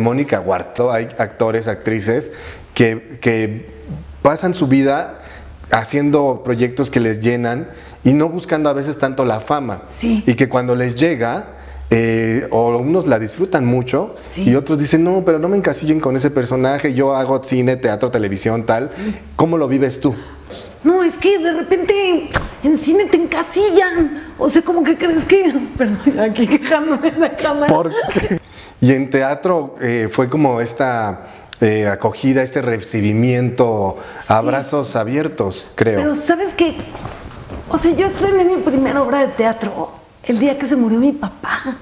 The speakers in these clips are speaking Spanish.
Mónica Huarto, hay actores, actrices que, que pasan su vida haciendo proyectos que les llenan y no buscando a veces tanto la fama. Sí. Y que cuando les llega, eh, o unos la disfrutan mucho Sí. y otros dicen, no, pero no me encasillen con ese personaje, yo hago cine, teatro, televisión, tal. ¿Cómo lo vives tú? No, es que de repente en cine te encasillan. O sea, como que crees que. Perdón, aquí quejándome en la cámara. ¿Por qué? Y en teatro eh, fue como esta eh, acogida, este recibimiento, abrazos abiertos, creo. Pero ¿sabes qué? O sea, yo estrené mi primera obra de teatro el día que se murió mi papá.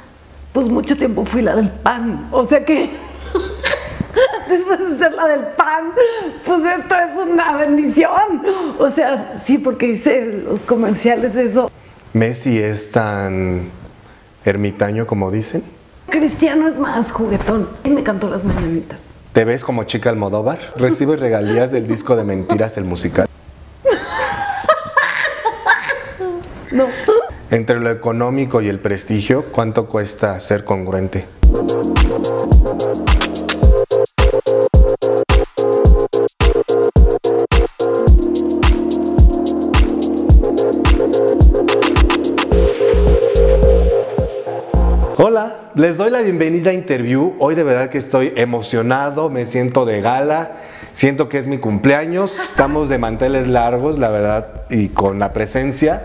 Pues mucho tiempo fui la del pan. O sea que después de ser la del pan, pues esto es una bendición. O sea, sí, porque hice los comerciales de eso. Messi es tan ermitaño como dicen. Cristiano es más juguetón. Y me cantó las mañanitas. ¿Te ves como chica Almodóvar? ¿Recibes regalías del disco de mentiras, el musical? No. Entre lo económico y el prestigio, ¿cuánto cuesta ser congruente? Hola, les doy la bienvenida a Interview. Hoy de verdad que estoy emocionado, me siento de gala, siento que es mi cumpleaños, estamos de manteles largos, la verdad, y con la presencia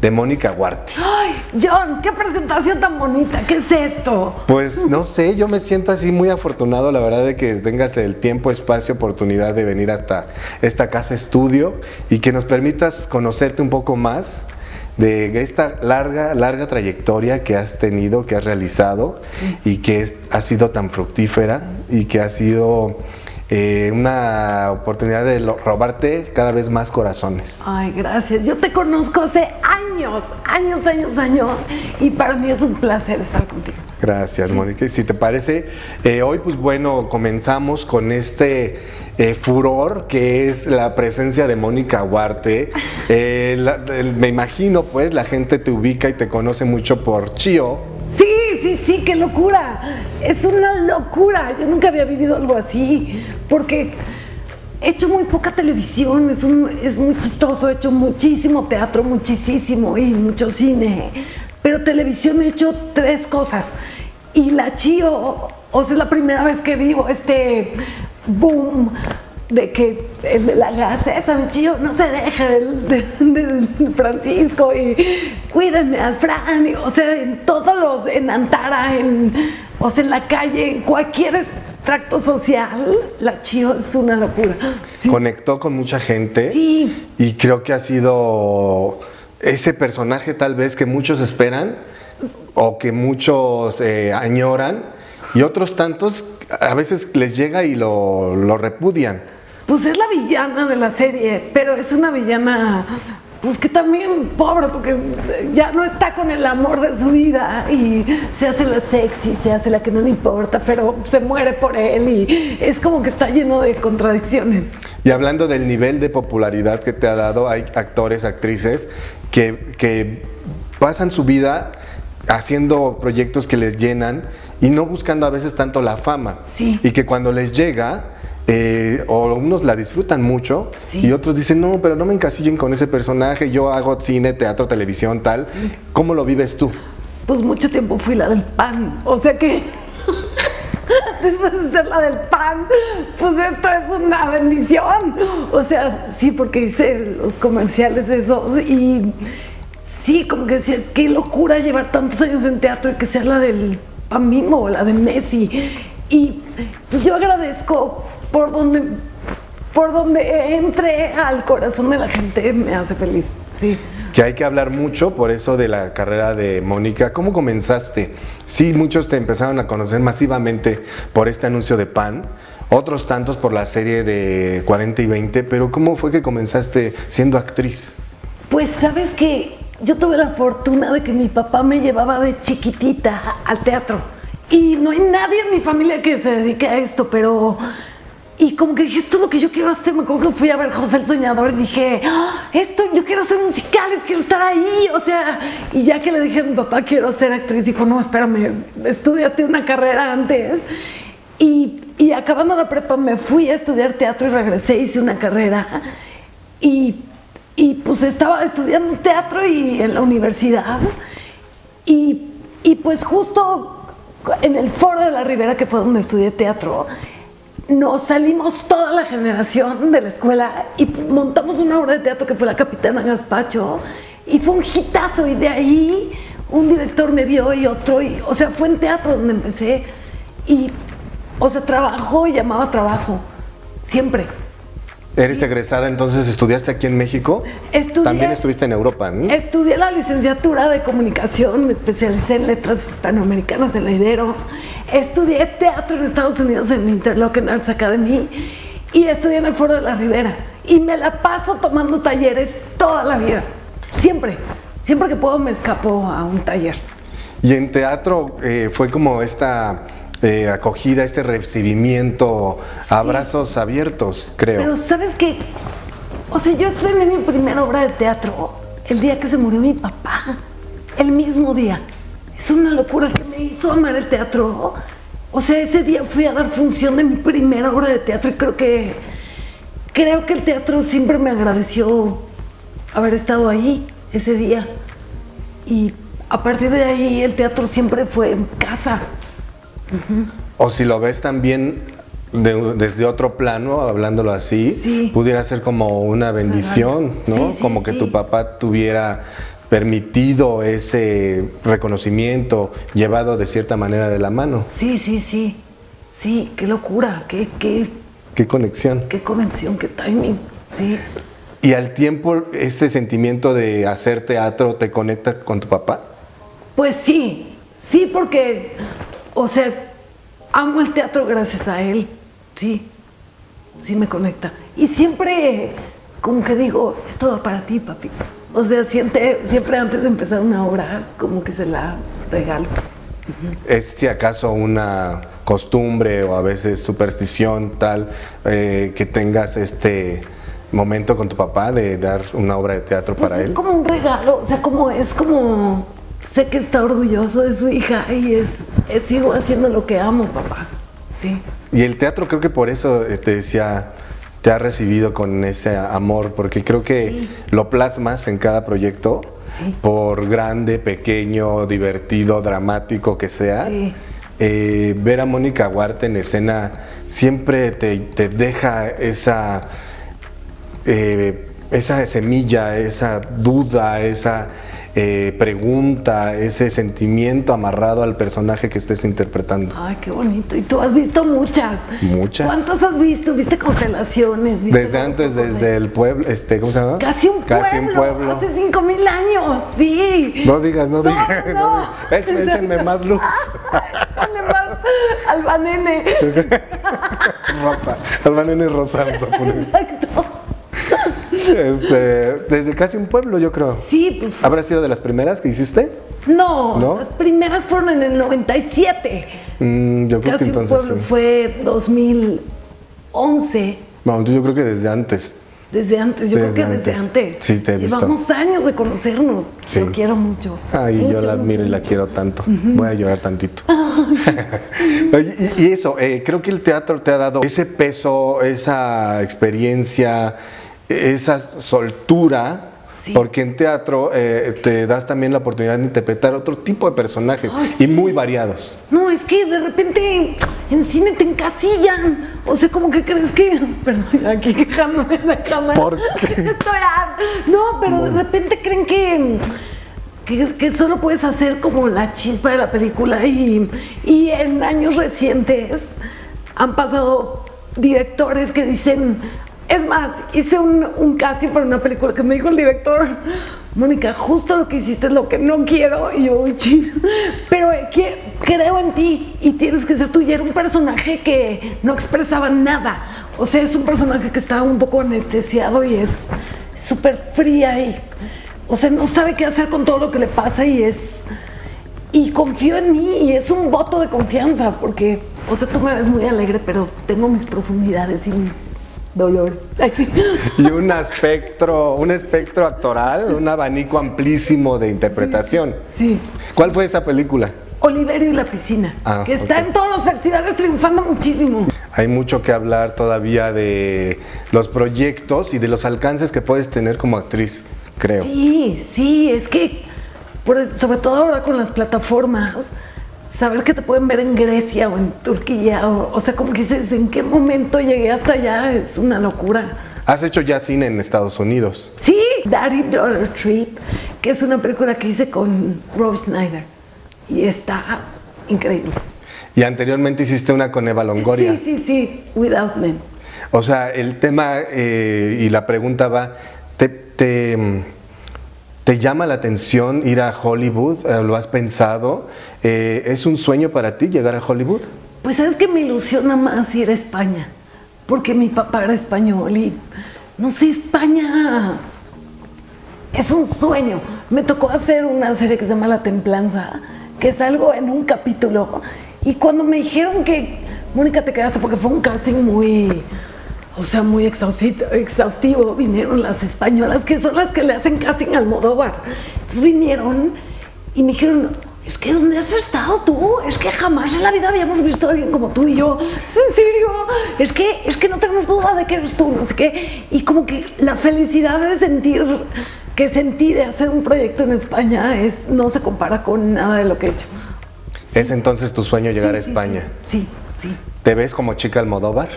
de Mónica Huarte. Ay, John, qué presentación tan bonita. ¿Qué es esto? Pues no sé, yo me siento así muy afortunado, la verdad, de que tengas el tiempo, espacio, oportunidad de venir hasta esta casa estudio y que nos permitas conocerte un poco más de esta larga, larga trayectoria que has tenido, que has realizado y que es- ha sido tan fructífera y que ha sido eh, una oportunidad de robarte cada vez más corazones. Ay, gracias. Yo te conozco hace años, años, años, años. Y para mí es un placer estar contigo. Gracias, Mónica. Y Si te parece, eh, hoy pues bueno, comenzamos con este eh, furor que es la presencia de Mónica Huarte. La- me imagino pues la gente te ubica y te conoce mucho por Chio. Sí, sí, qué locura. Es una locura. Yo nunca había vivido algo así. Porque he hecho muy poca televisión. Es, un- es muy chistoso. He hecho muchísimo teatro, muchísimo y mucho cine. Pero televisión he hecho tres cosas. Y la Chío, o sea, es la primera vez que vivo este boom de que el de la gacesa, mi chío, no se deja del, del- del Francisco y cuídenme al Fran, y, o sea, en todos los, en Antara, en, o sea, en la calle, en cualquier extracto social, la chío es una locura. Sí. Conectó con mucha gente. Sí. Y creo que ha sido ese personaje tal vez que muchos esperan o que muchos eh, añoran y otros tantos a veces les llega y lo, lo repudian. Pues es la villana de la serie, pero es una villana, pues que también pobre, porque ya no está con el amor de su vida y se hace la sexy, se hace la que no le importa, pero se muere por él y es como que está lleno de contradicciones. Y hablando del nivel de popularidad que te ha dado, hay actores, actrices que, que pasan su vida haciendo proyectos que les llenan y no buscando a veces tanto la fama. Sí. Y que cuando les llega, eh, o unos la disfrutan mucho Sí. y otros dicen, no, pero no me encasillen con ese personaje, yo hago cine, teatro, televisión, tal. ¿Cómo lo vives tú? Pues mucho tiempo fui la del pan, o sea que después de ser la del pan, pues esto es una bendición. O sea, sí, porque hice los comerciales eso y sí, como que decía, qué locura llevar tantos años en teatro y que sea la del pan mismo o la de Messi. Y pues yo agradezco por donde, por donde entre al corazón de la gente, me hace feliz. Sí. Que hay que hablar mucho por eso de la carrera de Mónica. ¿Cómo comenzaste? Sí, muchos te empezaron a conocer masivamente por este anuncio de pan, otros tantos por la serie de 40 y 20, pero ¿cómo fue que comenzaste siendo actriz? Pues sabes que yo tuve la fortuna de que mi papá me llevaba de chiquitita al teatro. Y no hay nadie en mi familia que se dedique a esto, pero... Y como que dije, esto es lo que yo quiero hacer. Me acuerdo que fui a ver José el Soñador y dije, "Ah, esto, yo quiero hacer musicales, quiero estar ahí. O sea, y ya que le dije a mi papá, quiero ser actriz, dijo, no, espérame, estudiate una carrera antes. Y acabando la prepa me fui a estudiar teatro y regresé, hice una carrera. Y, y pues estaba estudiando teatro y en la universidad. Y, y pues justo en el foro de la Ribera, que fue donde estudié teatro, nos salimos toda la generación de la escuela y montamos una obra de teatro que fue La Capitana Gaspacho. Y fue un hitazo. Y de ahí un director me vio y otro, y, o sea, fue en teatro donde empecé. Y, o sea, trabajó y llamaba trabajo, siempre. ¿Eres egresada entonces? ¿Estudiaste aquí en México? Estudié- También estuviste en Europa, ¿no? Estudié la licenciatura de comunicación, me especialicé en letras hispanoamericanas en la Ibero. Estudié teatro en Estados Unidos en Interlochen Arts Academy y estudié en el Foro de la Ribera. Y me la paso tomando talleres toda la vida. Siempre. Siempre que puedo me escapo a un taller. Y en teatro eh, fue como esta eh, acogida, este recibimiento, abrazos abiertos, creo. Pero ¿sabes qué? O sea, yo estrené mi primera obra de teatro el día que se murió mi papá. El mismo día. Es una locura que me hizo amar el teatro. O sea, ese día fui a dar función de mi primera obra de teatro y creo que creo que el teatro siempre me agradeció haber estado ahí ese día. Y a partir de ahí el teatro siempre fue casa. O si lo ves también de- desde otro plano, hablándolo así, Sí. pudiera ser como una bendición, ¿no? Sí, sí, como que tu papá tuviera permitido ese reconocimiento llevado de cierta manera de la mano. Sí, sí, sí. Sí, qué locura, qué, qué, Qué conexión. qué convención, qué timing. Sí. Y al tiempo, ese sentimiento de hacer teatro te conecta con tu papá. Pues sí, sí, porque, o sea, amo el teatro gracias a él. Sí, sí me conecta. Y siempre, como que digo, esto va para ti, papi. O sea, siente, siempre antes de empezar una obra, como que se la regalo. ¿Es si acaso una costumbre o a veces superstición tal eh, que tengas este momento con tu papá de dar una obra de teatro Pues para es él? como un regalo, o sea, como es como, sé que está orgulloso de su hija y es, es- sigo haciendo lo que amo, papá. Sí. Y el teatro creo que por eso eh, te decía, te ha recibido con ese amor, porque creo que Sí. lo plasmas en cada proyecto, Sí. por grande, pequeño, divertido, dramático que sea. Sí. Eh, ver a Mónica Huarte en escena siempre te, te deja esa, eh, esa semilla, esa duda, esa eh, pregunta, ese sentimiento amarrado al personaje que estés interpretando. Ay, qué bonito. Y tú has visto muchas. Muchas. ¿Cuántas has visto? ¿Viste constelaciones? ¿Viste Desde antes, desde de- el pueblo, este, ¿cómo se llama? Casi un pueblo. Casi un pueblo. Hace cinco mil años, sí. No digas, no, No, digas. no. no échenme más luz. Ponle más albanene. rosa. Albanene rosa vamos a poner. Exacto. Este, desde casi un pueblo, yo creo. Sí, pues ¿Habrá sido de las primeras que hiciste? no, ¿No? las primeras fueron en el 97. Mm, yo creo Casi que un entonces pueblo sí. fue 2011. No, yo creo que desde antes. Desde antes, yo Desde creo que desde antes. antes. Sí, te he visto. Llevamos años de conocernos. Sí. Lo quiero mucho. Ay, yo la admiro y la quiero tanto. Voy a llorar tantito. Y eso, eh, creo que el teatro te ha dado ese peso, esa experiencia, esa soltura. Sí. Porque en teatro eh, te das también la oportunidad de interpretar otro tipo de personajes Ay, y muy variados. No, es que de repente en cine te encasillan. O sea, como que crees que. Perdón, aquí quejándome la cámara. ¿Por qué? Estoy No, pero de repente creen que, que. que solo puedes hacer como la chispa de la película. Y, y en años recientes han pasado directores que dicen. Es más, hice un, casting para una película que me dijo el director, Mónica, justo lo que hiciste es lo que no quiero. Y yo, uy, ching. Pero eh, creo en ti y tienes que ser tú. Y era un personaje que no expresaba nada. O sea, es un personaje que estaba un poco anestesiado y es súper fría y, o sea, no sabe qué hacer con todo lo que le pasa y es... Y confío en mí y es un voto de confianza porque, o sea, tú me ves muy alegre, pero tengo mis profundidades y mis sí. Y un espectro, un espectro actoral, un abanico amplísimo de interpretación. Sí. ¿Cuál fue esa película? Oliverio y la piscina, Ah, que está en todos los festivales triunfando muchísimo. Hay mucho que hablar todavía de los proyectos y de los alcances que puedes tener como actriz, creo. Sí, sí, es que, por sobre todo ahora con las plataformas, saber que te pueden ver en Grecia o en Turquía, o, o sea, como que dices, ¿en qué momento llegué hasta allá? Es una locura. Has hecho ya cine en Estados Unidos. Sí, Daddy Daughter Trip, que es una película que hice con Rob Schneider, y está increíble. Y anteriormente hiciste una con Eva Longoria. Sí, sí, sí, Without Men. O sea, el tema eh, y la pregunta va, ¿te, te, te llama la atención ir a Hollywood? Eh, ¿Lo has pensado? Eh, ¿Es un sueño para ti llegar a Hollywood? Pues sabes que me ilusiona más ir a España, porque mi papá era español y no sé, España es un sueño. Me tocó hacer una serie que se llama La Templanza, que salgo en un capítulo y cuando me dijeron que Mónica te quedaste porque fue un casting muy, o sea, muy exhausti- exhaustivo, vinieron las españolas que son las que le hacen casting al Modóvar. Entonces vinieron y me dijeron, es que ¿dónde has estado tú? Es que jamás en la vida habíamos visto a alguien como tú y yo. ¿Es en serio? Es que, es que no tenemos duda de que eres tú, no sé qué. Y como que la felicidad de sentir que sentí de hacer un proyecto en España es, no se compara con nada de lo que he hecho. ¿Es entonces tu sueño llegar Sí, a sí, España? Sí, sí. ¿Te ves como chica Almodóvar?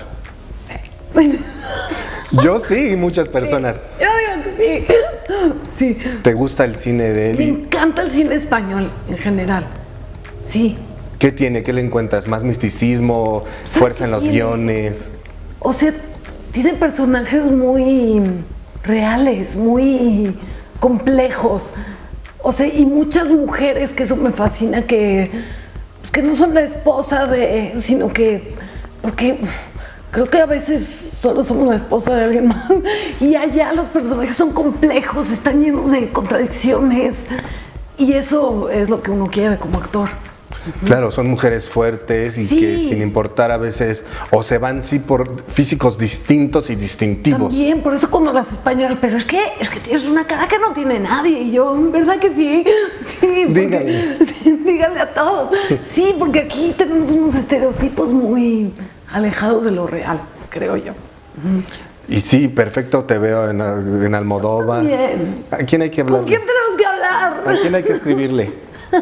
Yo sí, muchas personas. Yo digo que sí. Sí. ¿Te gusta el cine de Me él? encanta el cine español en general. Sí. ¿Qué tiene? ¿Qué le encuentras? ¿Más misticismo? ¿Fuerza en los guiones? O sea, tiene personajes muy reales, muy complejos. O sea, y muchas mujeres, que eso me fascina, que, pues, que no son la esposa de, sino que, porque creo que a veces solo somos la esposa de alguien más. Y allá los personajes son complejos, están llenos de contradicciones. Y eso es lo que uno quiere como actor. Claro, son mujeres fuertes y Sí. que sin importar a veces o se van sí por físicos distintos y distintivos. También, por eso cuando las españolas, pero es que es que tienes una cara que no tiene nadie. Y yo, ¿verdad que sí? Sí, porque- Dígale. sí, dígale a todos. Sí, porque aquí tenemos unos estereotipos muy alejados de lo real, creo yo. Y sí, perfecto, te veo en, en Almodóvar. Bien. ¿A quién hay que ¿Con hablarle? quién tenemos que hablar? ¿A quién hay que escribirle?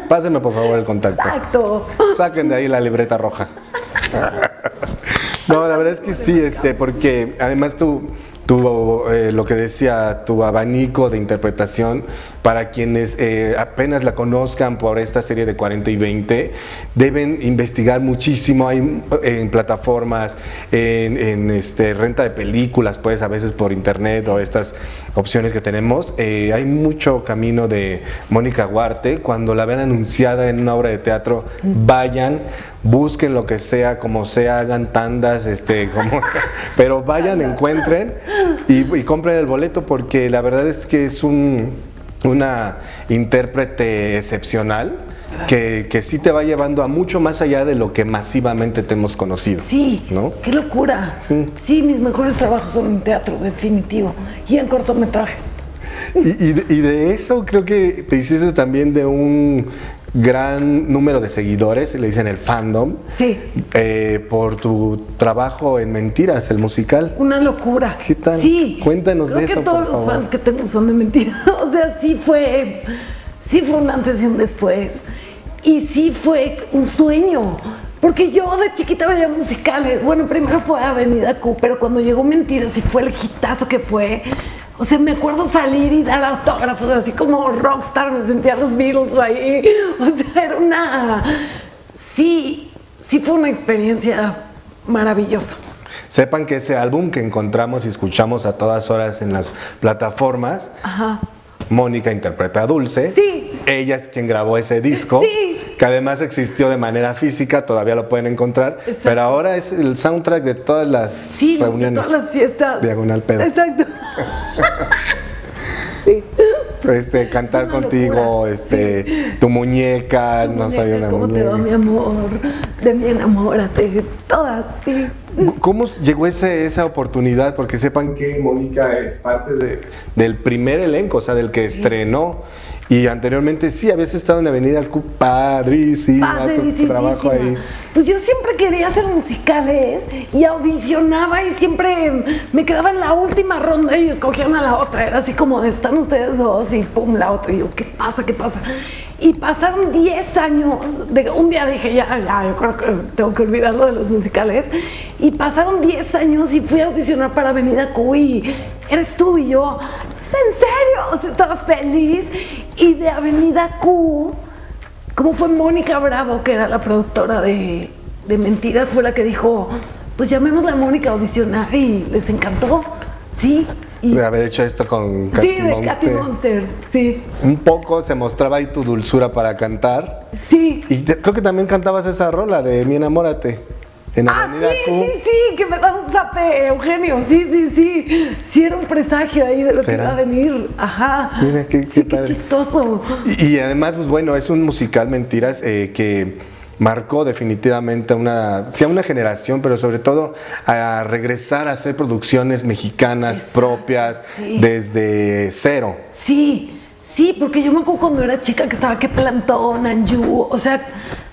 Páseme por favor el contacto. Exacto. Saquen de ahí la libreta roja. No, la verdad es que sí, este, porque además tú, tú, eh, lo que decía, tu abanico de interpretación, para quienes eh, apenas la conozcan por esta serie de 40 y 20, deben investigar muchísimo. Hay eh, en plataformas, en, en, este, renta de películas, pues a veces por internet o estas opciones que tenemos. eh, hay mucho camino de Mónica Huarte. Cuando la vean anunciada en una obra de teatro, vayan, busquen lo que sea, como sea, hagan tandas, este, como, pero vayan, encuentren y, y compren el boleto porque la verdad es que es un, una intérprete excepcional que, que sí te va llevando a mucho más allá de lo que masivamente te hemos conocido. Sí, ¿no? qué locura. Sí. Sí, mis mejores trabajos son en teatro, definitivo. Y en cortometrajes. Y, y de, y de eso creo que te hiciste también de un gran número de seguidores, le dicen el fandom, Sí, eh, por tu trabajo en Mentiras, el musical. una locura. ¿Qué tal? Sí. Cuéntanos Creo de que eso, todos por los favor. fans que tengo son de mentira. O sea, sí fue, sí fue un antes y un después. Y sí fue un sueño. Porque yo de chiquita veía musicales. Bueno, primero fue Avenida Q, pero cuando llegó Mentiras y fue el hitazo que fue. O sea, me acuerdo salir y dar autógrafos, así como rockstar, me sentía los Beatles ahí. O sea, era una. Sí, sí fue una experiencia maravillosa. Sepan que ese álbum que encontramos y escuchamos a todas horas en las plataformas, Ajá. Mónica interpreta a Dulce. Sí. Ella es quien grabó ese disco. Sí. Que además existió de manera física, todavía lo pueden encontrar. Exacto. Pero ahora es el soundtrack de todas las Sí, de reuniones. todas las fiestas. Diagonal pedo. Exacto. Sí. Este, cantar Es una contigo, este, tu muñeca, no soy Muñeca, una ¿Cómo te va, mi muñeca. amor? De mí enamórate. Todas, sí. ¿Cómo llegó ese, esa oportunidad? Porque sepan que Mónica es parte de- del primer elenco, o sea, del que estrenó. Y anteriormente sí, habías estado en Avenida Q, padrísima tu trabajo ahí. Pues yo siempre quería hacer musicales y audicionaba y siempre me quedaba en la última ronda y escogían a la otra. Era así como están ustedes dos y pum, la otra. Y yo, ¿qué pasa? ¿Qué pasa? Y pasaron 10 años, de, un día dije, ya, ya, yo creo que tengo que olvidarlo de los musicales. Y pasaron 10 años y fui a audicionar para Avenida Q y eres tú y yo, en serio? O sea, estaba feliz. Y de Avenida Q, como fue Mónica Bravo, que era la productora de, Mentiras, fue la que dijo, pues llamémosla a Mónica a audicionar y les encantó. Sí. de haber hecho esto con Katy Sí, de Katy Monster, sí. Un poco se mostraba ahí tu dulzura para cantar. Sí. Y creo que también cantabas esa rola de Mi enamórate en ah, sí, sí, sí, que me da un zape, Eugenio. Sí, sí, sí. Sí, era un presagio ahí de lo que iba a venir. Ajá. Mira, qué, chistoso. Y, además, pues bueno, es un musical Mentiras eh, que marcó definitivamente una, sí, a una generación, pero sobre todo a regresar a hacer producciones mexicanas propias desde cero. Sí, Sí, porque yo me acuerdo cuando era chica que estaba que Plantón, Anju, o sea,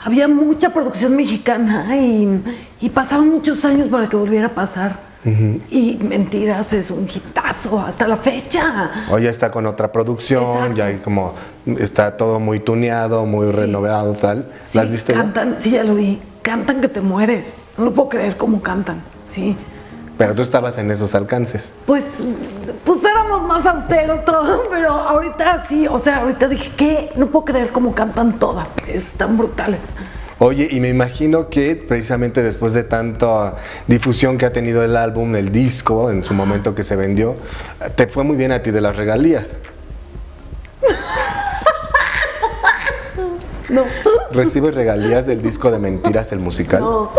había mucha producción mexicana y, y pasaron muchos años para que volviera a pasar. Y Mentiras es un hitazo hasta la fecha. Hoy ya está con otra producción, ya hay como está todo muy tuneado, muy renovado, tal. ¿Las viste? Cantan, sí, ya lo vi. Cantan que te mueres. No lo puedo creer cómo cantan. Sí. Pero tú estabas en esos alcances. Pues, pues éramos más austeros todos, pero ahorita sí, o sea, ahorita dije que no puedo creer cómo cantan todas, están brutales. Oye, y me imagino que precisamente después de tanta difusión que ha tenido el álbum, el disco, en su momento que se vendió, te fue muy bien a ti de las regalías. No. ¿Recibes regalías del disco de Mentiras, el musical? No.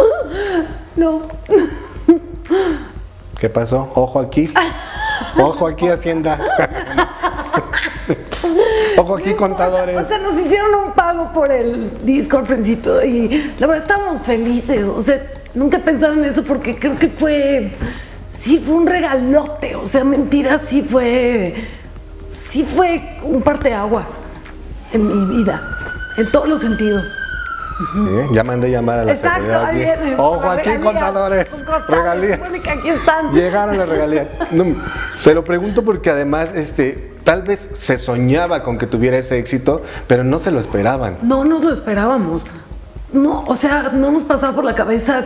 No. ¿Qué pasó? Ojo aquí. Ojo aquí, Hacienda. Ojo aquí, contadores. O sea, nos hicieron un pago por el disco al principio y la verdad estábamos felices. O sea, nunca he pensado en eso porque creo que fue. Sí, fue un regalote. O sea, mentira, sí fue. Sí fue un parteaguas en mi vida, en todos los sentidos. Ya mandé llamar a la seguridad. Ojo aquí, contadores. Regalías. Aquí están. Llegaron las regalías. te lo pregunto porque además, este, tal vez se soñaba con que tuviera ese éxito, pero no se lo esperaban. No nos lo esperábamos. No, o sea, no nos pasaba por la cabeza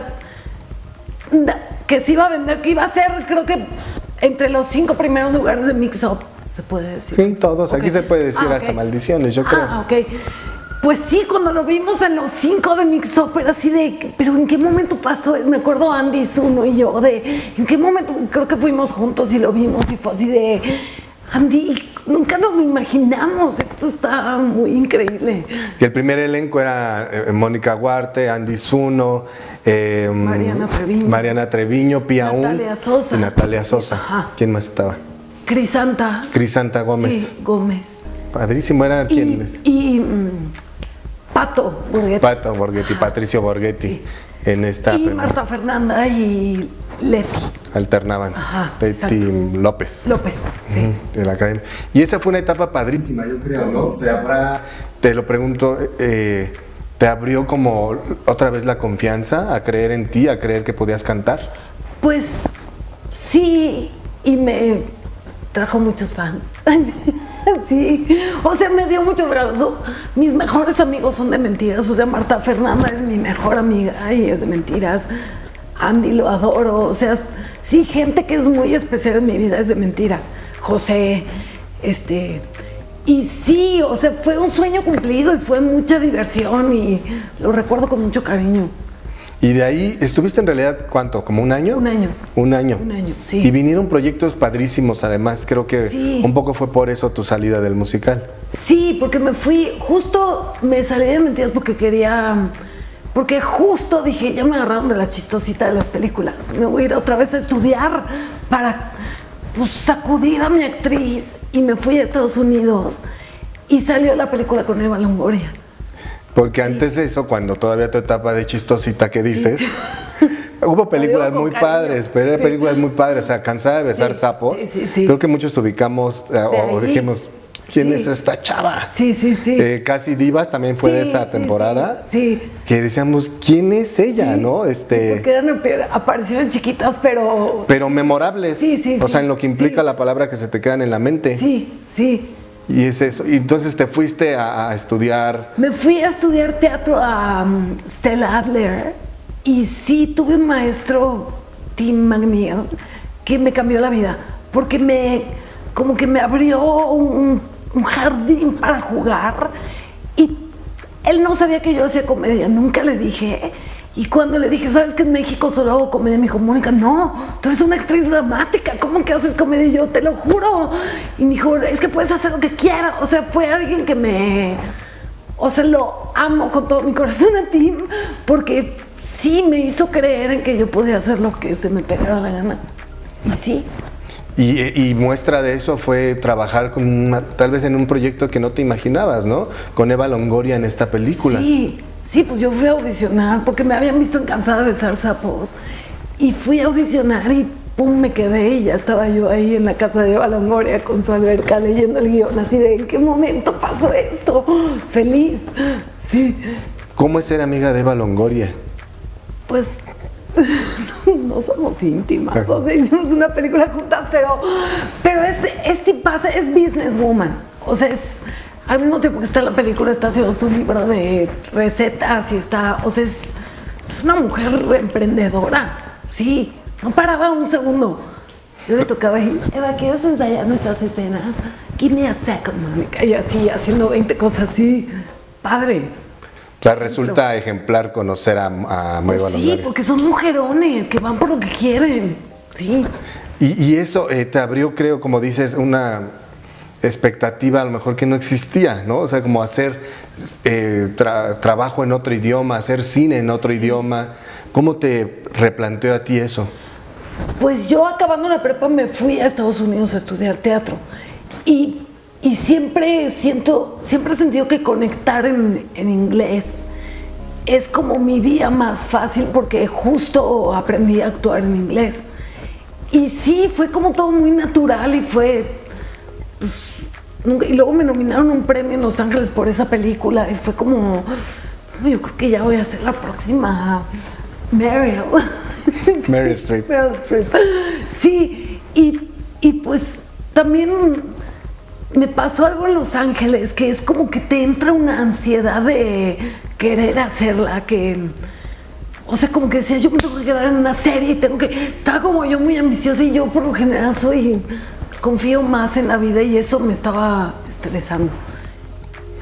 que se iba a vender, que iba a ser, creo que entre los cinco primeros lugares de Mix Up, se puede decir. Sí, todos. Aquí se puede decir ah, hasta maldiciones, yo creo. Ah, ok. Pues sí, cuando lo vimos en los cinco de Mix era así de, pero ¿en qué momento pasó? Me acuerdo Andy, Zuno y yo, de, ¿en qué momento? Creo que fuimos juntos y lo vimos y fue así de, Andy, nunca nos lo imaginamos, esto está muy increíble. Y el primer elenco era eh, Mónica Huarte, Andy Zuno, em, Mariana Treviño, Mariana Treviño, Pia Natalia Sosa. Y Natalia Sosa. ¿Quién más estaba? Crisanta. Crisanta Gómez. Sí, Gómez. Padrísimo, ¿era quién Y, mm, Pato Borghetti. Pato Borghetti, Patricio Borghetti. En esta y Marta Fernanda y Leti. Alternaban. Ajá, Leti López. López, sí. De la academia. Y esa fue una etapa padrísima, yo creo, ¿no? Te, habrá, te lo pregunto, eh, ¿te abrió como otra vez la confianza a creer en ti, a creer que podías cantar? Pues sí, y me trajo muchos fans. Sí, o sea, me dio mucho abrazo. Mis mejores amigos son de mentiras. O sea, Marta Fernanda es mi mejor amiga y es de mentiras. Andy lo adoro. O sea, sí, gente que es muy especial en mi vida es de mentiras. José, este. Y sí, o sea, fue un sueño cumplido y fue mucha diversión y lo recuerdo con mucho cariño. Y de ahí, ¿estuviste en realidad cuánto? ¿Como un año? Un año. Un año. Un año, sí. Y vinieron proyectos padrísimos, además, creo que un poco fue por eso tu salida del musical. Sí, porque me fui, justo me salí de mentiras porque quería, porque justo dije, ya me agarraron de la chistosita de las películas, me voy a ir otra vez a estudiar para pues, sacudir a mi actriz y me fui a Estados Unidos y salió la película con Eva Longoria. Porque antes de eso, cuando todavía tu etapa de chistosita que dices, hubo películas muy padres, pero películas muy padres, o sea, cansada de besar sapos. Creo que muchos te ubicamos eh, o dijimos, ¿quién Sí. es esta chava? Sí, sí, sí. Eh, Casi Divas también fue de Sí, esa sí, temporada. Sí. Que decíamos, ¿quién es ella, Sí. no? Este, Porque eran apariciones chiquitas, pero pero memorables. Sí, sí, O sí, sea, en lo que implica sí. la palabra que se te quedan en la mente. sí, sí. Y es eso. Y entonces te fuiste a, estudiar. Me fui a estudiar teatro a um, Stella Adler y sí tuve un maestro, Tim McNeil, que me cambió la vida, porque me, como que me abrió un, un jardín para jugar y él no sabía que yo hacía comedia, nunca le dije. Y cuando le dije, ¿sabes que en México solo hago comedia? Me dijo, Mónica, no, tú eres una actriz dramática, ¿cómo que haces comedia? Y yo, te lo juro. Y me dijo, es que puedes hacer lo que quieras. O sea, fue alguien que me, o sea, lo amo con todo mi corazón a Tim, porque sí me hizo creer en que yo podía hacer lo que se me pegara la gana. Y sí, Y, y muestra de eso fue trabajar con una- tal vez en un proyecto que no te imaginabas, ¿no? Con Eva Longoria en esta película. sí, sí, pues yo fui a audicionar porque me habían visto en Cansada de besar sapos. Y fui a audicionar y pum, me quedé y ya estaba yo ahí en la casa de Eva Longoria con su alberca leyendo el guion, así de ¿en qué momento pasó esto? Feliz, sí. ¿Cómo es ser amiga de Eva Longoria? Pues no somos íntimas, o sea, hicimos una película juntas, pero, pero es, es tipaza, es businesswoman. O sea, es al mismo tiempo que está en la película, está haciendo su libro de recetas y está, o sea, es, es una mujer emprendedora. Sí, no paraba un segundo. Yo le tocaba y, Eva, ¿quieres ensayar nuestras escenas? Give me a second, Mónica. Y así, haciendo 20 cosas así. Padre. O sea, resulta ejemplar conocer a, a Eva Pues sí, porque son mujerones que van por lo que quieren. Sí. Y, y eso eh, te abrió, creo, como dices, una expectativa a lo mejor que no existía, ¿no? O sea, como hacer eh, tra- trabajo en otro idioma, hacer cine en otro idioma. ¿Cómo te replanteó a ti eso? Pues yo acabando la prepa me fui a Estados Unidos a estudiar teatro. Y, y siempre siento, siempre he sentido que conectar en, en inglés es como mi vía más fácil porque justo aprendí a actuar en inglés. Y sí, fue como todo muy natural y fue pues, nunca- y luego me nominaron un premio en Los Ángeles por esa película y fue como, "No, yo creo que ya voy a ser la próxima Meryl. Mary Streep. Meryl Streep. Sí, y, y pues también me pasó algo en Los Ángeles que es como que te entra una ansiedad de querer hacerla, que... O sea, como que decía, yo me tengo que quedar en una serie y tengo que... Estaba como yo muy ambiciosa y yo por lo general soy... Confío más en la vida y eso me estaba estresando.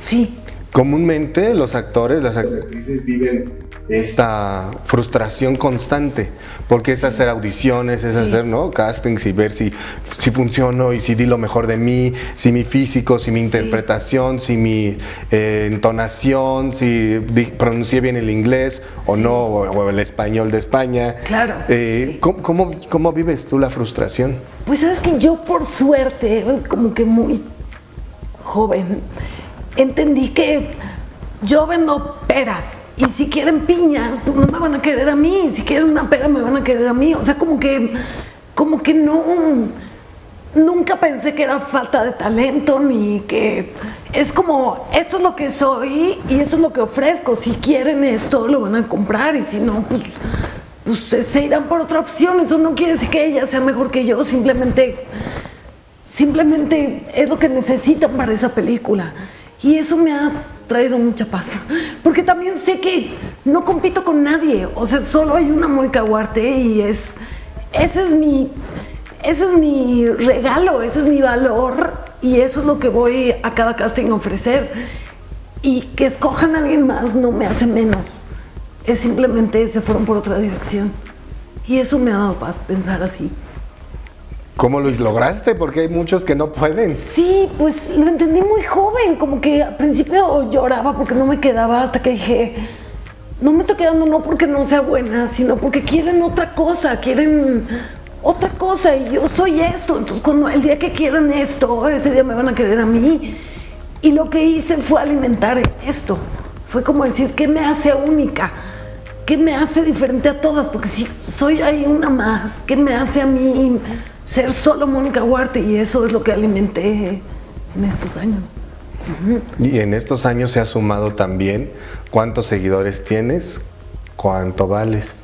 Sí, Comúnmente los actores, las actrices viven esta frustración constante, porque es hacer audiciones, es hacer ¿no? castings y ver si, si funciono y si di lo mejor de mí, si mi físico, si mi interpretación, si mi eh, entonación, si di- pronuncié bien el inglés o no, o, o el español de España. Claro. Eh, ¿cómo, cómo, cómo vives tú la frustración? Pues sabes que yo por suerte, como que muy joven, entendí que yo vendo peras. Y si quieren piñas, pues no me van a querer a mí, si quieren una pera me van a querer a mí, o sea, como que, como que no, nunca pensé que era falta de talento ni que es como, esto es lo que soy y esto es lo que ofrezco, si quieren esto lo van a comprar y si no, pues pues se- irán por otra opción. Eso no quiere decir que ella sea mejor que yo, simplemente, simplemente es lo que necesitan para esa película. Y eso me ha traído mucha paz. Porque también sé que no compito con nadie. O sea, solo hay una Mónica Huarte y es, ese es mi, ese es mi regalo, ese es mi valor y eso es lo que voy a cada casting a ofrecer. Y que escojan a alguien más no me hace menos es simplemente se fueron por otra dirección. Y eso me ha dado paz pensar así. ¿Cómo lo lograste? Porque hay muchos que no pueden. Sí, pues lo entendí muy joven, como que al principio lloraba porque no me quedaba hasta que dije, no me estoy quedando no porque no sea buena, sino porque quieren otra cosa, quieren otra cosa y yo soy esto. Entonces cuando el día que quieran esto, ese día me van a querer a mí. Y lo que hice fue alimentar esto. Fue como decir, ¿qué me hace única? ¿Qué me hace diferente a todas? Porque si soy ahí una más, ¿qué me hace a mí ser solo Mónica Huarte? Y eso es lo que alimenté en estos años. Y en estos años se ha sumado también cuántos seguidores tienes, cuánto vales.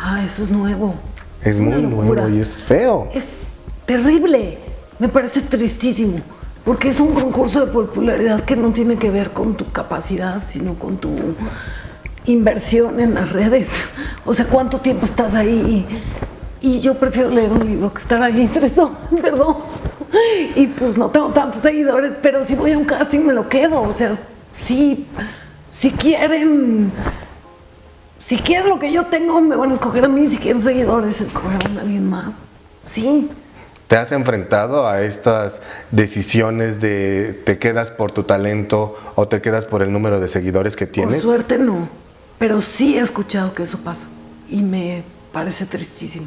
Ah, eso es nuevo. Es, muy locura. nuevo y es feo. Es terrible. Me parece tristísimo. Porque es un concurso de popularidad que no tiene que ver con tu capacidad, sino con tu inversión en las redes. O sea, cuánto tiempo estás ahí. Y yo prefiero leer un libro que estar ahí tres horas, perdón. Y pues no tengo tantos seguidores, pero si voy a un casting me lo quedo. O sea, sí, si quieren, si quieren lo que yo tengo, me van a escoger a mí. Si quieren seguidores, escogerán a alguien más. Sí. ¿Te has enfrentado a estas decisiones de te quedas por tu talento o te quedas por el número de seguidores que tienes? Por suerte no, pero sí he escuchado que eso pasa y me parece tristísimo.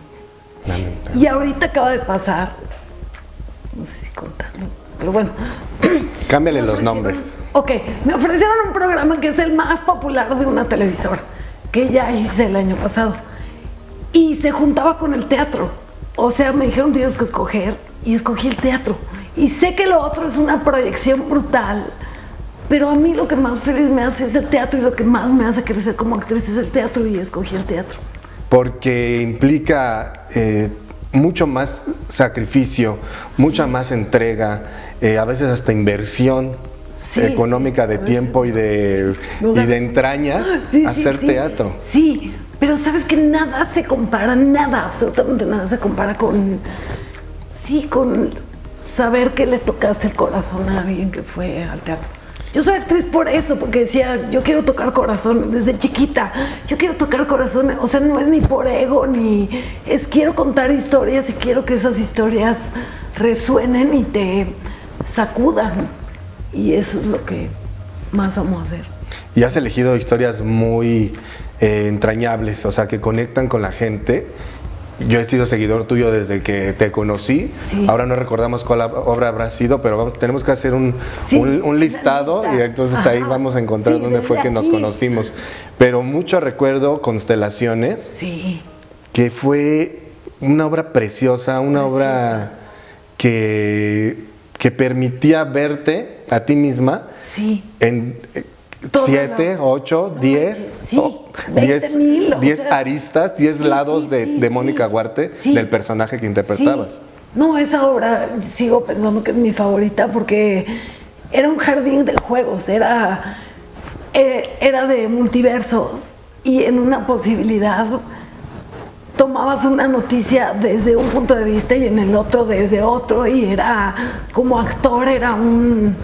Lamentable. Y ahorita acaba de pasar, no sé si contarlo, pero bueno. Cámbiale los nombres. Ok, me ofrecieron un programa que es el más popular de una televisora, que ya hice el año pasado. Y se juntaba con el teatro. O sea, me dijeron tienes que escoger y escogí el teatro. Y sé que lo otro es una proyección brutal, pero a mí lo que más feliz me hace es el teatro y lo que más me hace crecer como actriz es el teatro y escogí el teatro. Porque implica eh, mucho más sacrificio, mucha más entrega, eh, a veces hasta inversión Sí, económica de tiempo y de, y de entrañas sí, hacer sí. teatro. Sí, pero sabes que nada se compara, nada, absolutamente nada se compara con, sí, con saber que le tocaste el corazón a alguien que fue al teatro. Yo soy actriz por eso, porque decía, yo quiero tocar corazón desde chiquita. Yo quiero tocar corazón, o sea, no es ni por ego, ni es quiero contar historias y quiero que esas historias resuenen y te sacudan. Y eso es lo que más amo hacer. Y has elegido historias muy eh, entrañables, o sea, que conectan con la gente. Yo he sido seguidor tuyo desde que te conocí. Sí. Ahora no recordamos cuál obra habrá sido, pero vamos- tenemos que hacer un, Sí, un- un listado y entonces ahí vamos a encontrar Sí, dónde fue que nos conocimos. Pero mucho recuerdo Constelaciones, Sí. que fue una obra preciosa, una obra que, que permitía verte a ti misma en eh, Todas siete, las- ocho, No diez, manches, sí, o 20 mil, o diez sea, aristas, diez sí, lados sí, de, sí, de sí. Mónica Huarte del personaje que interpretabas. No, esa obra sigo pensando que es mi favorita porque era un jardín de juegos, era, eh, era de multiversos y en una posibilidad tomabas una noticia desde un punto de vista y en el otro desde otro y era como actor era un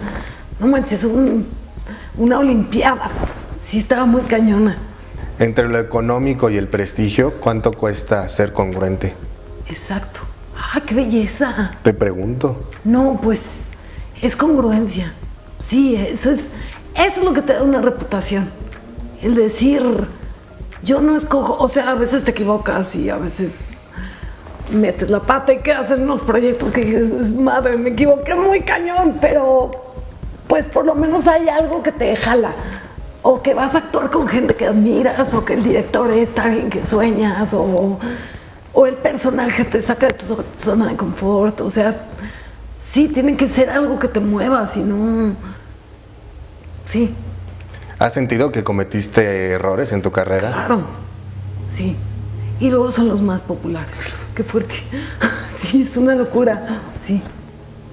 no manches un- una olimpiada. Sí estaba muy cañona Entre lo económico y el prestigio, ¿cuánto cuesta ser congruente? exacto ah qué belleza Te pregunto. No, pues es congruencia. Sí, eso es, eso es lo que te da una reputación. El decir, yo no escojo, o sea, a veces te equivocas y a veces metes la pata y quedas en unos proyectos que dices, madre, me equivoqué muy cañón, pero pues por lo menos hay algo que te jala. O que vas a actuar con gente que admiras, o que el director es alguien que sueñas, o, o el personaje te saca de tu zo- zona de confort. O sea, sí, tiene que ser algo que te mueva, si no. Sí, ¿Has sentido que cometiste errores en tu carrera? claro. Sí. Y luego son los más populares. Qué fuerte. Sí, es una locura. Sí.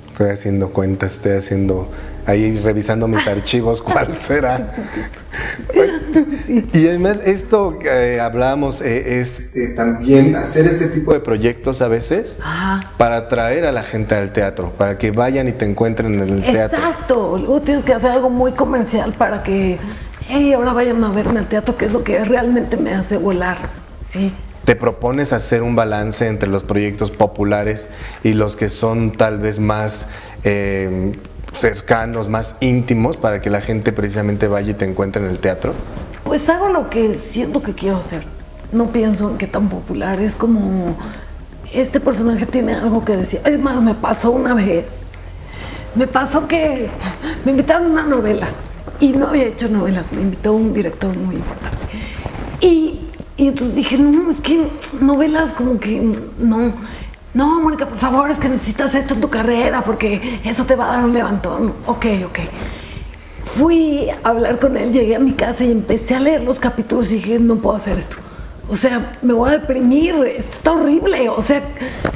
Estoy haciendo cuentas, estoy haciendo ahí revisando mis archivos, ¿cuál será? Y además esto que hablábamos eh, es eh, también hacer este tipo de proyectos a veces Ajá. para atraer a la gente al teatro, para que vayan y te encuentren en el teatro. Exacto. Luego tienes que hacer algo muy comercial para que, hey, ahora vayan a verme al teatro, que es lo que realmente me hace volar. Sí. ¿Te propones hacer un balance entre los proyectos populares y los que son tal vez más eh, cercanos, más íntimos, para que la gente precisamente vaya y te encuentre en el teatro? Pues hago lo que siento que quiero hacer. No pienso en qué tan popular. Es como, este personaje tiene algo que decir. Es más, me pasó una vez. Me pasó que me invitaron a una novela y no había hecho novelas. Me invitó un director muy importante. Y, y entonces dije, no, es que novelas como que no. No, Mónica, por favor, es que necesitas esto en tu carrera porque eso te va a dar un levantón. Ok, ok. Fui a hablar con él, llegué a mi casa y empecé a leer los capítulos y dije, no puedo hacer esto. O sea, me voy a deprimir, esto está horrible. O sea,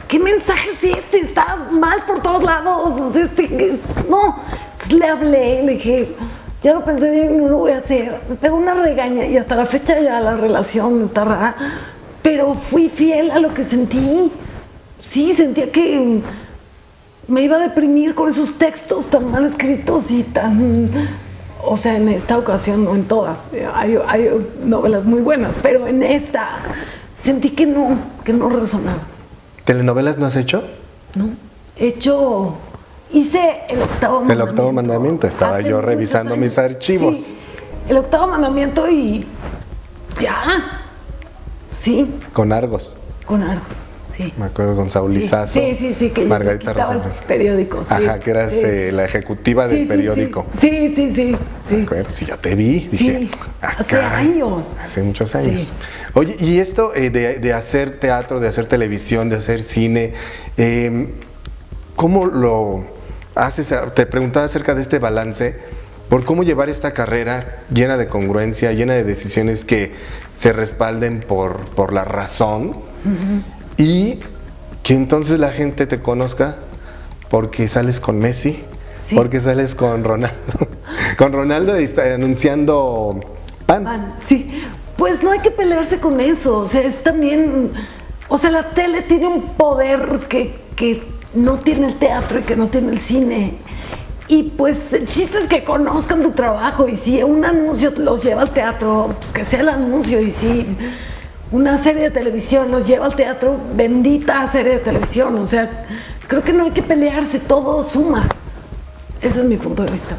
¿qué mensaje es este? Está mal por todos lados. O sea, este, es- no. Entonces le hablé, le dije, ya lo pensé bien, no lo voy a hacer. Me pegó una regaña y hasta la fecha ya la relación está rara. Pero fui fiel a lo que sentí. Sí, sentía que me iba a deprimir con esos textos tan mal escritos y tan... O sea, en esta ocasión, no en todas, hay, hay novelas muy buenas, pero en esta sentí que no, que no resonaba, ¿Telenovelas no has hecho? ¿no? He hecho, hice el octavo mandamiento. El octavo mandamiento, estaba hace yo revisando mis archivos. Sí, el octavo mandamiento y ya, sí, Con Argos. con Arcos, sí. Me acuerdo con Saúl Sí, sí, sí, que Margarita Rosa. periódico, Ajá, que eras eh, la ejecutiva del periódico. Sí, sí, sí, sí. Me acuerdo, Si yo te vi, dije, ah, hace caray, años. Hace muchos años. Oye, y esto eh, de, de hacer teatro, de hacer televisión, de hacer cine, eh, ¿cómo lo haces? Te preguntaba acerca de este balance, por cómo llevar esta carrera llena de congruencia, llena de decisiones que se respalden por, por la razón y que entonces la gente te conozca porque sales con Messi, Sí. porque sales con Ronaldo, con Ronaldo está anunciando pan. Pan, sí. Pues no hay que pelearse con eso. O sea, es también. O sea, la tele tiene un poder que, que no tiene el teatro y que no tiene el cine. Y pues el chiste es que conozcan tu trabajo. Y si un anuncio los lleva al teatro, pues que sea el anuncio. Y si una serie de televisión los lleva al teatro, bendita serie de televisión. O sea, creo que no hay que pelearse, todo suma. Ese es mi punto de vista.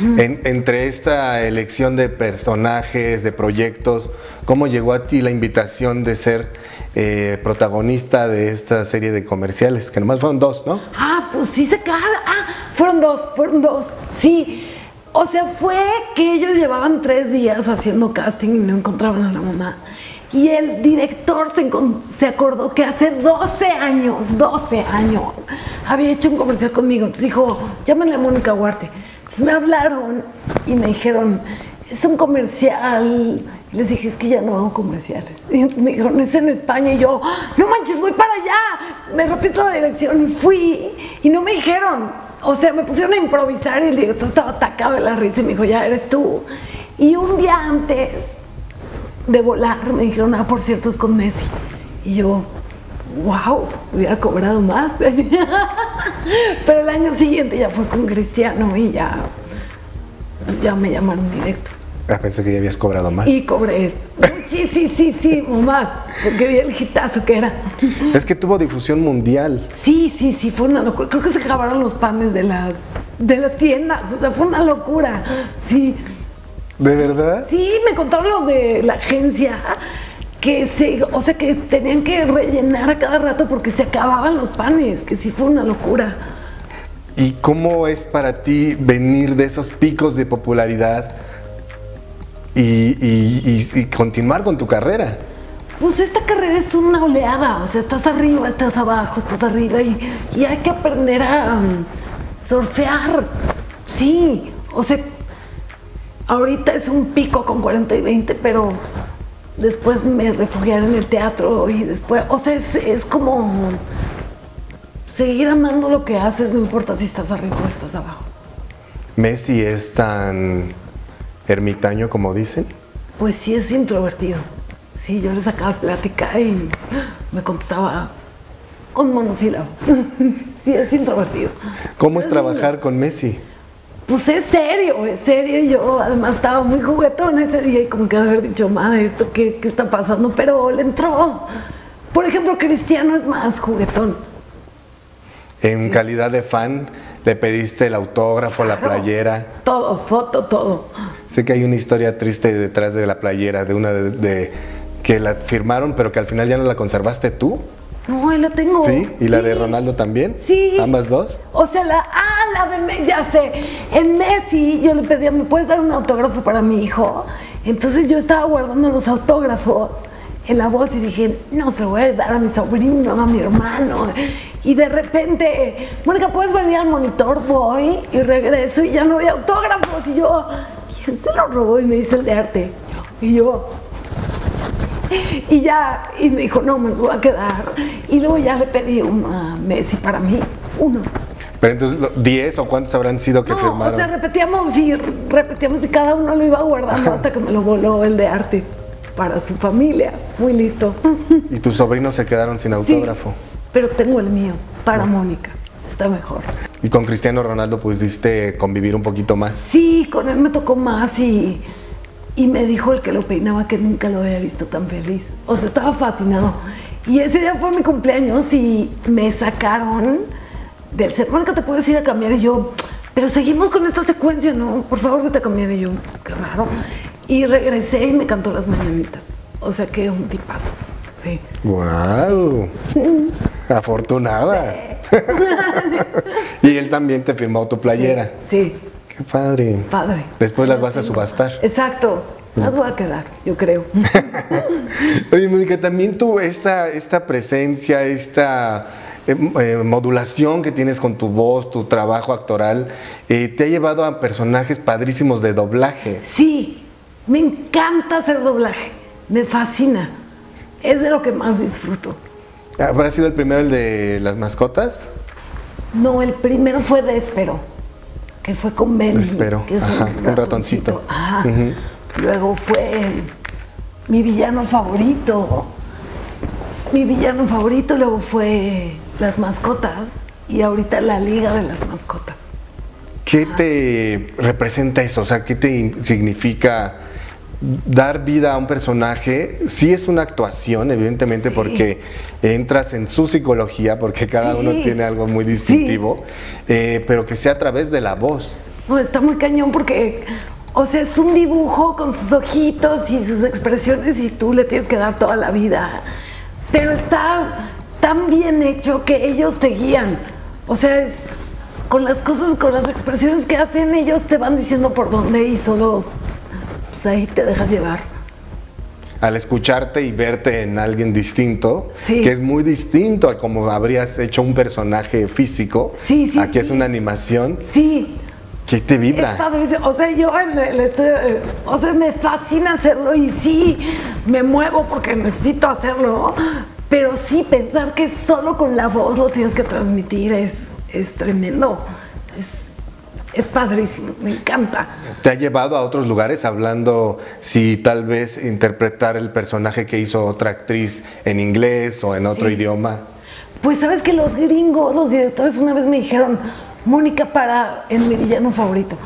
En- entre esta elección de personajes, de proyectos, ¿cómo llegó a ti la invitación de ser eh, protagonista de esta serie de comerciales? Que nomás fueron dos, ¿no? Ah, pues sí se cada. Ah, fueron dos, fueron dos. Sí. O sea, fue que ellos llevaban tres días haciendo casting y no encontraban a la mamá. Y el director se, acordó que hace 12 años, 12 años, había hecho un comercial conmigo. Entonces dijo, llámenle a Mónica Huarte. Entonces me hablaron y me dijeron, es un comercial. Y les dije, es que ya no hago comerciales. Y entonces me dijeron, es en España. Y yo, no manches, voy para allá. Me repito la dirección y fui. Y no me dijeron. O sea, me pusieron a improvisar y el director estaba atacado de la risa y me dijo, ya eres tú. Y un día antes de volar me dijeron, ah, por cierto, es con Messi. Y yo, wow, hubiera cobrado más. Pero el año siguiente ya fue con Cristiano y ya, ya me llamaron directo. Ah, pensé que ya habías cobrado más. Y cobré muchísimo más, porque vi el hitazo que era. Es que tuvo difusión mundial. Sí, sí, sí, fue una locura. Creo que se acabaron los panes de las, de las tiendas, o sea, fue una locura. Sí, ¿De verdad? sí, me contaron los de la agencia que se, o sea, que tenían que rellenar a cada rato porque se acababan los panes, que sí fue una locura. ¿Y cómo es para ti venir de esos picos de popularidad y, y- y- y continuar con tu carrera? Pues esta carrera es una oleada, o sea, estás arriba, estás abajo, estás arriba y, y hay que aprender a um, surfear. Sí, o sea, ahorita es un pico con 40 y 20, pero después me refugiaré en el teatro y después, o sea, es, es como seguir amando lo que haces, no importa si estás arriba o estás abajo. Messi es tan ermitaño como dicen. Pues sí es introvertido. Sí, yo le sacaba plática y me contestaba con monosílabos. sí es introvertido. ¿Cómo es lindo. trabajar con Messi? Pues es serio, es serio. Y yo además estaba muy juguetón ese día y como que haber dicho, madre, ¿esto qué, qué está pasando? Pero le entró. Por ejemplo, Cristiano es más juguetón. En calidad de fan, le pediste el autógrafo, la playera. Todo, foto, todo. Sé que hay una historia triste detrás de la playera, de una de, de- que la firmaron, pero que al final ya no la conservaste tú. No, ahí la tengo. ¿Sí? ¿Y la de. Ronaldo también? Sí. ¿Ambas dos? O sea, la, la de, Me- ya sé, en Messi yo le pedía, ¿me puedes dar un autógrafo para mi hijo? Entonces yo estaba guardando los autógrafos en la voz y dije, no se lo voy a dar a mi sobrino, a mi hermano. Y de repente, Mónica, ¿puedes venir al monitor? Voy y regreso y ya no había autógrafos. Y yo, ¿quién se lo robó? Y me dice el de arte. Y yo, y ya, y me dijo, no, me los voy a quedar. Y luego ya le pedí una Messi para mí, uno. Pero entonces, lo- ¿10 o cuántos habrán sido que No, firmaron? o sea, repetíamos y repetíamos y cada uno lo iba guardando hasta que me lo voló el de arte para su familia. Muy listo. y tus sobrinos se quedaron sin Sí, autógrafo. pero tengo el mío para Mónica. Está mejor. Y con Cristiano Ronaldo pudiste convivir un poquito más. Sí, con él me tocó más y, y me dijo el que lo peinaba que nunca lo había visto tan feliz. O sea, estaba fascinado. Y ese día fue mi cumpleaños y me sacaron del set. Mónica, ¿te puedes ir a cambiar? Y yo, pero seguimos con esta secuencia, ¿no? Por favor, vete a cambiar. Y yo, qué raro. Y regresé y me cantó las mañanitas. O sea, que un tipazo. Sí. ¡Wow! Afortunada. y él también te firmó tu playera. Sí, Qué padre. padre. Después las vas a subastar. Exacto. Las voy a quedar, yo creo. Oye, Mónica, también tú, esta, esta presencia, esta eh, eh, modulación que tienes con tu voz, tu trabajo actoral, eh, te ha llevado a personajes padrísimos de doblaje. Sí, me encanta hacer doblaje, me fascina. Es de lo que más disfruto. ¿Habrá sido el primero el de las mascotas? No, el primero fue Despero, que fue con Benji. Despero, que es ajá, un ratoncito. Ajá. Luego fue mi villano favorito. Mi villano favorito, luego fue las mascotas y ahorita la liga de las mascotas. ¿Qué te representa eso? O sea, ¿qué te significa dar vida a un personaje? Sí es una actuación, evidentemente, Sí. porque entras en su psicología, porque cada Sí. uno tiene algo muy distintivo, eh, pero que sea a través de la voz. No, está muy cañón porque, o sea, es un dibujo con sus ojitos y sus expresiones y tú le tienes que dar toda la vida. Pero está tan bien hecho que ellos te guían. O sea, es con las cosas, con las expresiones que hacen, ellos te van diciendo por dónde y solo, pues ahí te dejas llevar. Al escucharte y verte en alguien distinto, Sí. que es muy distinto a como habrías hecho un personaje físico, Sí, sí, aquí es una animación, Sí, que te vibra. O sea, yo el estudio, eh, o sea, me fascina hacerlo y sí, me muevo porque necesito hacerlo. Pero sí, pensar que solo con la voz lo tienes que transmitir es, es tremendo. Es, es padrísimo, me encanta. ¿Te ha llevado a otros lugares hablando si tal vez interpretar el personaje que hizo otra actriz en inglés o en otro Sí. idioma? Pues sabes que los gringos, los directores una vez me dijeron, Mónica, para, en mi villano favorito,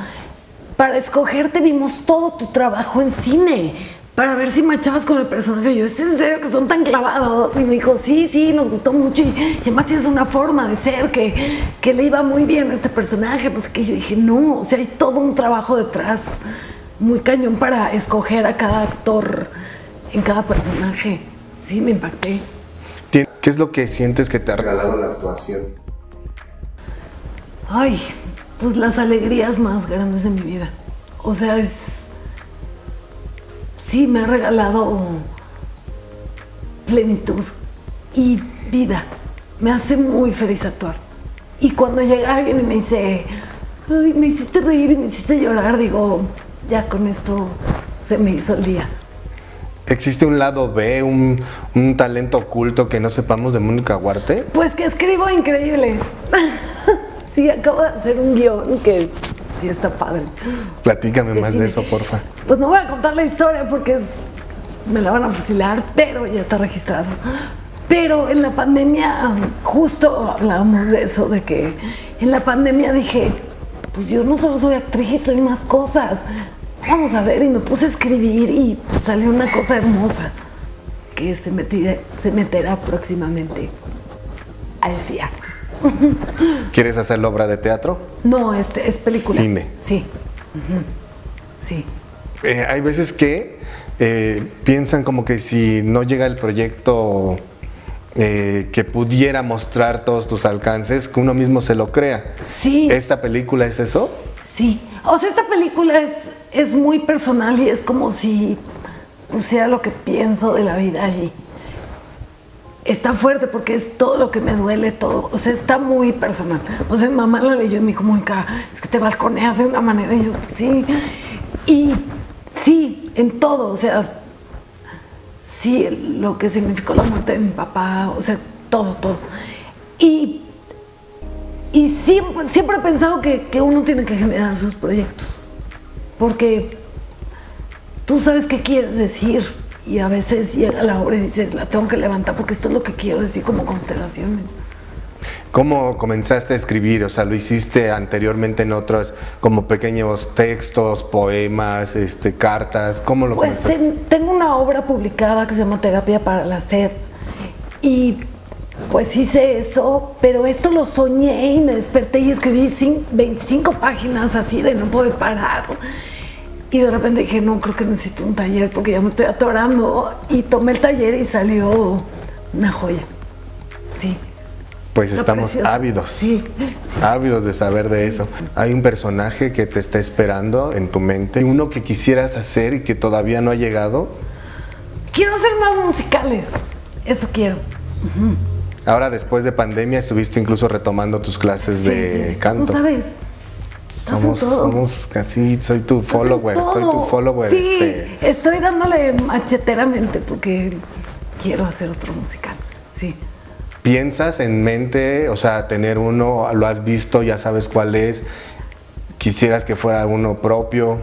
para escogerte vimos todo tu trabajo en cine, para ver si machabas con el personaje. Y yo, ¿es en serio que son tan clavados? Y me dijo, sí, sí, nos gustó mucho. Y, y además tienes una forma de ser que, que le iba muy bien a este personaje. Pues que yo dije, no, o sea, hay todo un trabajo detrás, muy cañón para escoger a cada actor en cada personaje. Sí, me impacté. ¿Qué es lo que sientes que te ha regalado la actuación? Ay, pues las alegrías más grandes de mi vida. O sea, es. Sí, me ha regalado plenitud y vida. Me hace muy feliz actuar. Y cuando llega alguien y me dice, ay, me hiciste reír y me hiciste llorar, digo, ya con esto se me hizo el día. ¿Existe un lado B, un, un talento oculto que no sepamos de Mónica Huarte? Pues que escribo increíble. sí, acabo de hacer un guion que sí está padre. Platícame más Sí. de eso, porfa. Pues no voy a contar la historia porque es- me la van a fusilar, pero ya está registrado. Pero en la pandemia, justo hablábamos de eso, de que en la pandemia dije, pues yo no solo soy actriz, soy más cosas. Vamos a ver, y me puse a escribir y pues, salió una cosa hermosa que se, metirá- se meterá próximamente al teatro. ¿Quieres hacer la obra de teatro? No, este es película. Cine. Sí. Sí. Eh, hay veces que eh, piensan como que si no llega el proyecto eh, que pudiera mostrar todos tus alcances, que uno mismo se lo crea. Sí. ¿Esta película es eso? Sí, o sea, esta película es, es muy personal y es como si pusiera lo que pienso de la vida y está fuerte porque es todo lo que me duele, todo. O sea, está muy personal. O sea, mamá la leyó y me dijo, Mónica, es que te balconeas de una manera. Y yo, sí. Y sí, en todo. O sea, sí, lo que significó la muerte de mi papá. O sea, todo, todo. Y, y siempre, siempre he pensado que, que uno tiene que generar sus proyectos. Porque tú sabes qué quieres decir y a veces llega la hora y dices, la tengo que levantar porque esto es lo que quiero decir como constelaciones. ¿Cómo comenzaste a escribir? O sea, lo hiciste anteriormente en otros, como pequeños textos, poemas, este, cartas. ¿Cómo lo Pues comenzaste? ten- tengo una obra publicada que se llama Terapia para la Sed y pues hice eso, pero esto lo soñé y me desperté y escribí cin- 25 páginas así de no poder parar. Y de repente dije, no, creo que necesito un taller porque ya me estoy atorando. Y tomé el taller y salió una joya. Sí. Pues Está estamos precioso. ávidos, Sí. ávidos de saber de eso. Hay un personaje que te está esperando en tu mente, uno que quisieras hacer y que todavía no ha llegado. Quiero hacer más musicales. Eso quiero. Ahora después de pandemia estuviste incluso retomando tus clases de Sí, sí. canto. ¿No sabes? Somos, casi, soy tu follower, soy tu follower. Sí, este, estoy dándole macheteramente porque quiero hacer otro musical. Sí. ¿Piensas en mente, o sea, tener uno, lo has visto, ya sabes cuál es? ¿Quisieras que fuera uno propio?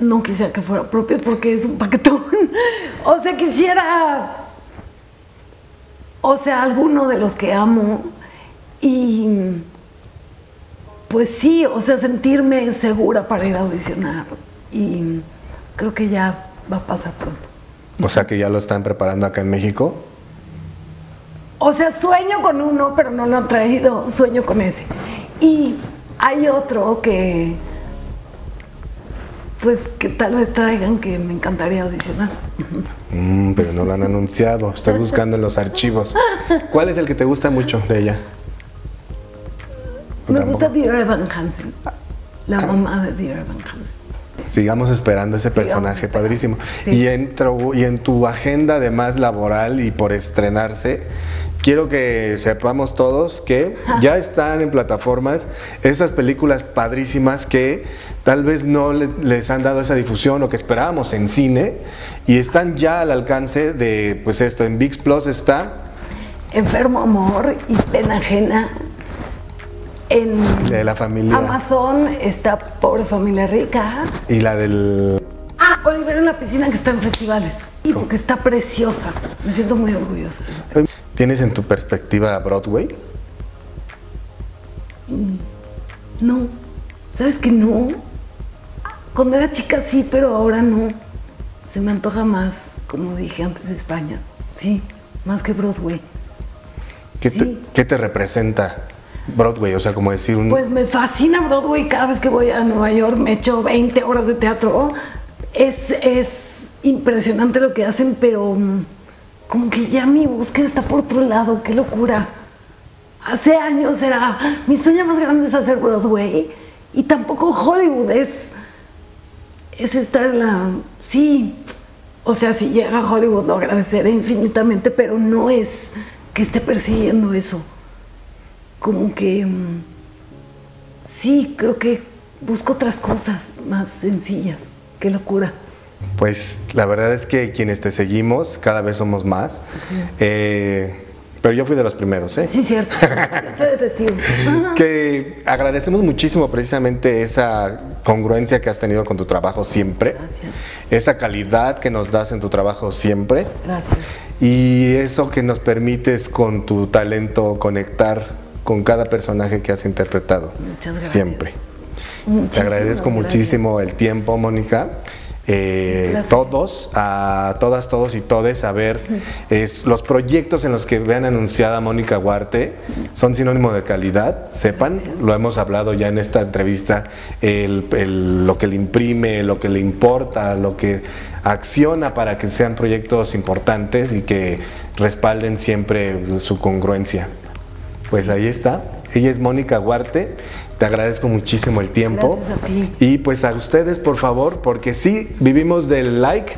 No quisiera que fuera propio porque es un paquetón. o sea, quisiera. O sea, alguno de los que amo. Y. Pues sí, o sea, sentirme segura para ir a audicionar. Y creo que ya va a pasar pronto. O sea, que ya lo están preparando acá en México. O sea, sueño con uno, pero no lo han traído. Sueño con ese. Y hay otro que. Pues que tal vez traigan que me encantaría audicionar. Mm, pero no lo han anunciado. Estoy buscando en los archivos. ¿Cuál es el que te gusta mucho de ella? Me gusta Dear Evan Hansen, la mamá de Dear Evan Hansen. Sigamos esperando ese personaje, esperando. padrísimo. Sí. Y, en tro- y en tu agenda además laboral y por estrenarse, quiero que sepamos todos que ya están en plataformas esas películas padrísimas que tal vez no le- les han dado esa difusión o que esperábamos en cine y están ya al alcance de, pues esto, en VIX Plus está Enfermo Amor y Pena Ajena. En de la familia Amazon está Pobre Familia Rica. y la del... Ah, Oliver en la piscina que está en festivales. Y porque está preciosa. Me siento muy orgullosa. ¿Tienes en tu perspectiva Broadway? No, ¿sabes que no? Cuando era chica sí, pero ahora no. Se me antoja más, como dije antes de España. Sí, más que Broadway. ¿Qué, te, qué te representa Broadway? O sea, como decir un... Pues me fascina Broadway. Cada vez que voy a Nueva York me echo 20 horas de teatro. Es, es impresionante lo que hacen, pero mm, como que ya mi búsqueda está por otro lado. Qué locura. Hace años era mi sueño más grande es hacer Broadway y tampoco Hollywood es es estar en la sí o sea si llega a Hollywood lo agradeceré infinitamente pero no es que esté persiguiendo eso como que mm, sí, creo que busco otras cosas más sencillas. Qué locura. Pues la verdad es que quienes te seguimos cada vez somos más. Eh, pero yo fui de los primeros, ¿eh? Sí, cierto. Estoy de testigo. Que agradecemos muchísimo precisamente esa congruencia que has tenido con tu trabajo siempre. Gracias. Esa calidad que nos das en tu trabajo siempre. Gracias. Y eso que nos permites con tu talento conectar con cada personaje que has interpretado. Muchas gracias. Siempre. Te agradezco gracias. muchísimo el tiempo, Mónica. Eh, todos, a todas, todos y todes, a ver, es, los proyectos en los que vean anunciada Mónica Huarte son sinónimo de calidad, sepan, Gracias. lo hemos hablado ya en esta entrevista, el- el- lo que le imprime, lo que le importa, lo que acciona para que sean proyectos importantes y que respalden siempre su congruencia. Pues ahí está. Ella es Mónica Huarte. Te agradezco muchísimo el tiempo. Gracias a ti. Y pues a ustedes, por favor, porque sí, vivimos del like,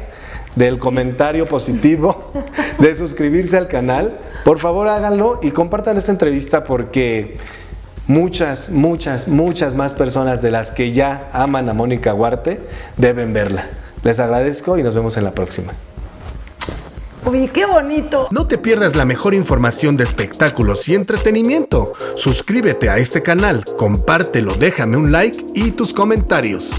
del comentario positivo, de suscribirse al canal. Por favor háganlo y compartan esta entrevista porque muchas, muchas, muchas más personas de las que ya aman a Mónica Huarte deben verla. Les agradezco y nos vemos en la próxima. Uy, qué bonito. No te pierdas la mejor información de espectáculos y entretenimiento. Suscríbete a este canal, compártelo, déjame un like y tus comentarios.